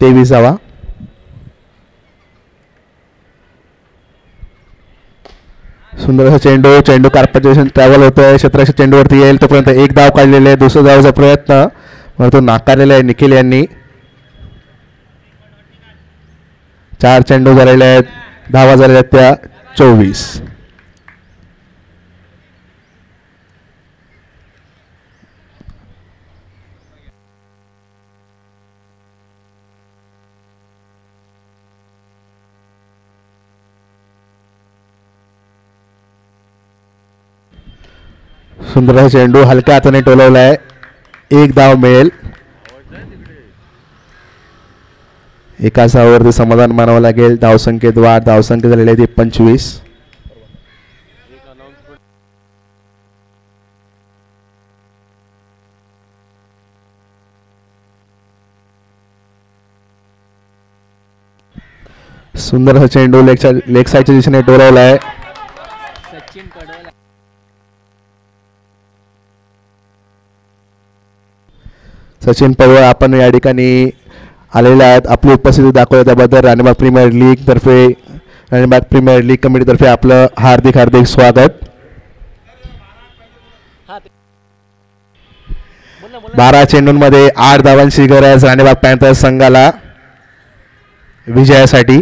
A: तेवीस धावा. सुंदर असा चेंडू चेंडू कार्पेट ट्रॅव्हल होतोय. क्षेत्राच्या चेंडूवरती येईल. तोपर्यंत एक धाव काढलेला आहे. दुसरा धावाचा प्रयत्न. परंतु नाकारलेला आहे निखिल यांनी. चार चेंडू झालेले आहेत. धावा झालेल्या आहेत त्या चोवीस. सुंदर चेंडू हलक्या हाताने टोलवलाय एक धाव मिळेल। एका धावावरती समाधान मानावं लागेल। धावसंख्येत वाढ धावसंख्या झालेली आहे ती पंचवीस. सुंदर असा चेंडू लेग साईडच्या दिशेने टोलवलाय
C: सचिन
A: सचिन पवार आपण या ठिकाणी आलेले आहेत. आपली उपस्थिती दाखवल्या त्याबद्दल राणीबाग प्रीमियर लीग तर्फे राणीबाग प्रीमियर लीग कमिटीतर्फे आपलं हार्दिक हार्दिक स्वागत. बारा चेंडूंमध्ये आठ धावांची गरज राणीबाग पॅन्थर्स संघाला विजयासाठी.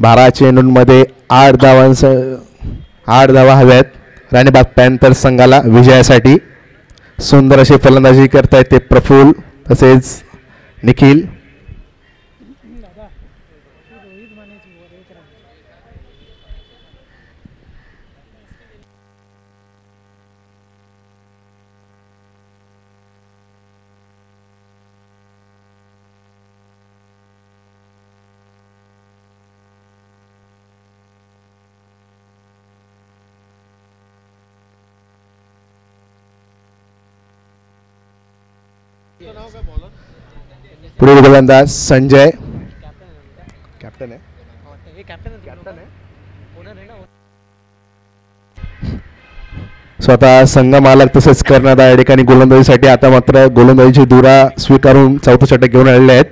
A: बारा चेंडूंमध्ये आठ धावांस आठ धावा हव्यात. राणीबाग पॅन्थर संघाला विजयासाठी. सुंदर अशी फलंदाजी करतायत ते प्रफुल्ल तसेच निखिल
D: दादा ती रोहित मानेची वर एक रन
B: नाव काय बॉलर
A: पुढील गोलंदाज संजय. कॅप्टन आहे.
C: हे कॅप्टन कॅप्टन आहे.
A: स्वतः संघ मालक तसेच कर्णधार या ठिकाणी गोलंदाजीसाठी आता मात्र गोलंदाजीची दुरा स्वीकारून चौथं षटक घेऊन आलेले आहेत.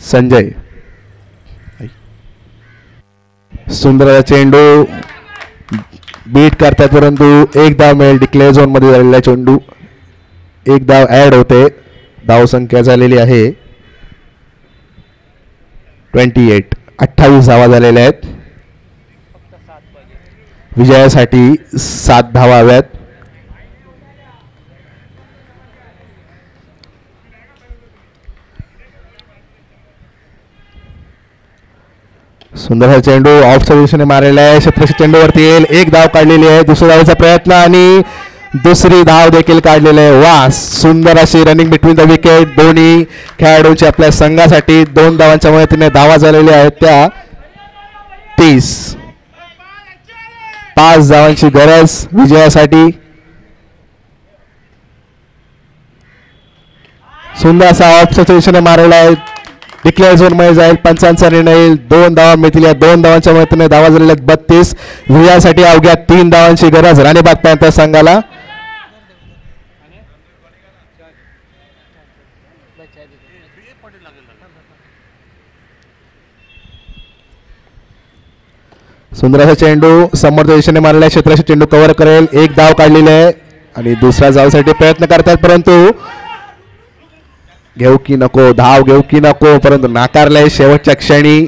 A: संजय. सुंदर चेंडू. बीट करतात परंतु एक धाव मिळेल डिक्लेअर झोनमध्ये झालेला चेंडू. एक धाव ऍड होते. धाव संख्या झालेली आहे. Twenty eight. अठ्ठावीस धावा झालेल्या आहेत.
C: सात
A: विजयासाठी सात धावा हव्यात. सुंदर चेंडू ऑफ दिशेने मारलेला आहे. छत्रशी चेंडूवरती येईल. एक धाव काढलेली आहे. दुसऱ्या धावाचा प्रयत्न आणि दुसरी धाव देखील काढलेली आहे. वा सुंदर अशी रनिंग बिटवीन द विकेट दोन्ही खेळाडूंची आपल्या संघासाठी दोन धावांच्या मदतीने धावा झालेल्या आहेत त्या. तीस. पाच धावांची गरज विजयासाठी. सुंदर असा ऑफ सिच्युएशन मारलेला आहे. डिक्लेअर झोनमध्ये जाईल. पंचांचा निर्णय येईल. दोन धावा मिळतील. या दोन धावांच्या मदतीने धावा झालेल्या आहेत. बत्तीस. विजयासाठी अवघ्या तीन धावांची गरज राणीबाग पॅन्थर संघाला
C: बस चाय देतो
B: बी ए पाटील लागेल लागेल.
A: सुंदर असा चेंडू समोरच्या दिशेने मारलेला आहे. क्षेत्राशी चेंडू कव्हर करेल. एक धाव काढलेली आहे. आणि दुसऱ्या धावसाठी प्रयत्न करतात परंतु घेऊ की नको धाव घेऊ की नको परंतु नाकारलाय शेवटच्या क्षणी.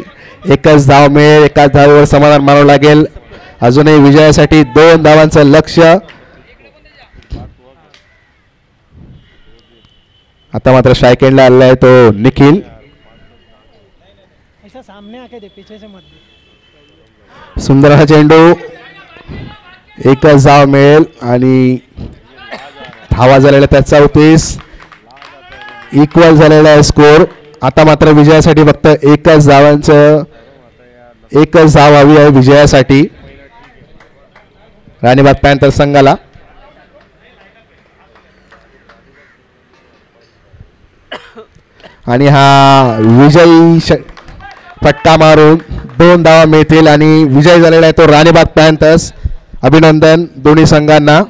A: एकच धाव मिळेल एकाच धावेवर समाधान मानावं लागेल. अजूनही विजयासाठी दोन धावांचं लक्ष. आता मात्र शायकेंडला आलेला आहे तो निखिल.
D: सामने आके दे पीछे से मत
A: सुंदर हा चेंडू एकच जाव मिळेल आणि धावा झालेला त्याचा चौतीस. इक्वल झालेला आहे स्कोर आता मात्र विजयासाठी फक्त एकच धावांचं एकच धाव हवी आहे विजयासाठी. राणीबाग पॅन्थर संघाला. आणि हा विजयी श- फटका मारून दोन धावा मिळतील आणि विजय झालेला आहे तो राणीबाग पॅन्थर्स. अभिनंदन दोन्ही संघांना.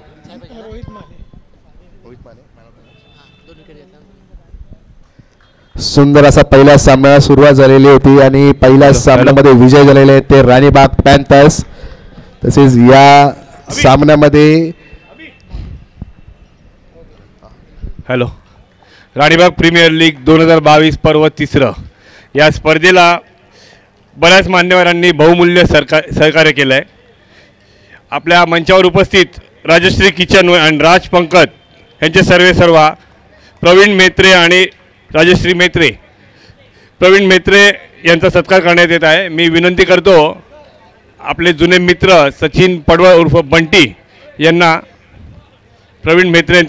A: सुंदर असा पहिल्या सामन्याला सुरुवात झालेली होती आणि पहिल्या सामन्यामध्ये विजय झालेले आहेत ते राणीबाग पॅन्थर्स. तसेच या सामन्यामध्ये
E: हॅलो. राणीबाग प्रीमियर लीग दोन हजार बावीस पर्व तिसरं. या स्पर्धेला बऱ्याच मान्यवरांनी बहुमूल्य सरकार सहकार्य केलं आहे आपल्या मंचावर उपस्थित राजश्री किचन आणि राज पंकज यांचे सर्वे सर्व प्रवीण मेत्रे आणि राजश्री मेत्रे. प्रवीण मेत्रे यांचा सत्कार करण्यात येत आहे. मी विनंती करतो आपले जुने मित्र सचिन पडवळ उर्फ बंटी यांना प्रवीण मेत्रे यांचा